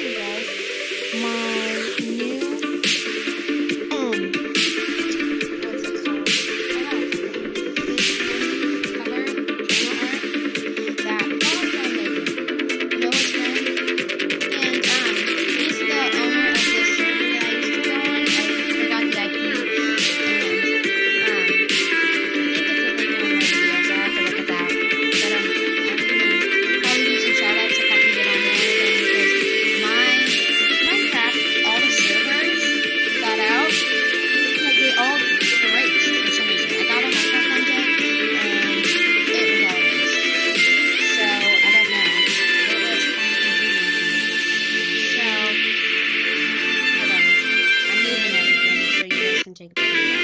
guys. My Bye.